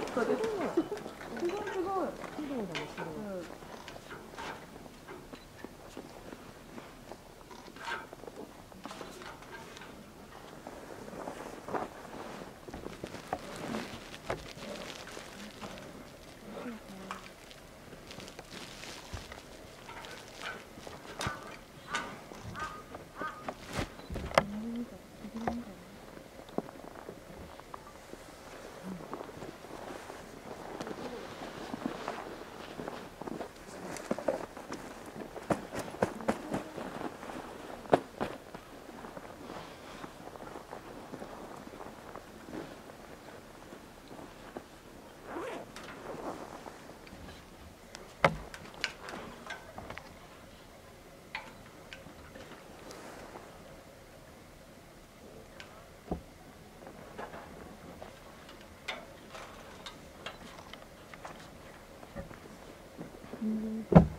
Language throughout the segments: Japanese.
もう。Mm-hmm.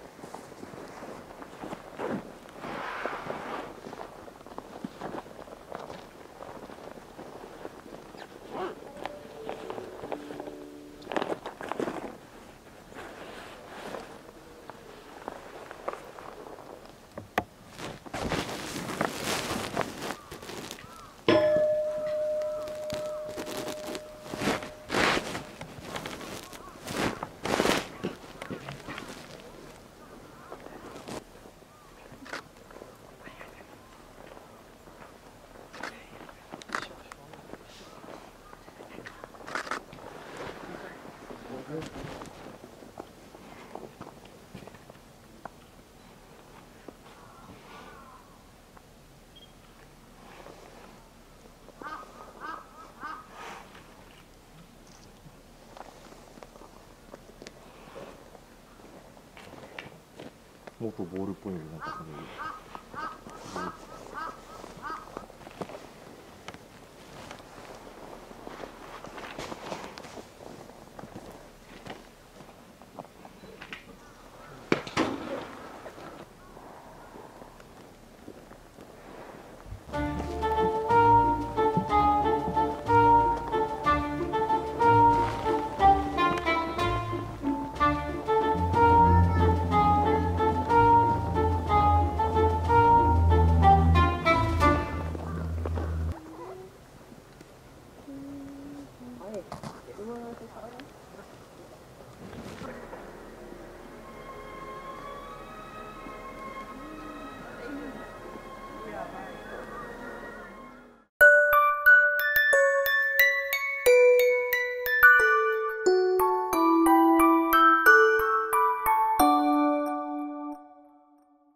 もっとボールっぽいのなんかその。what was it called?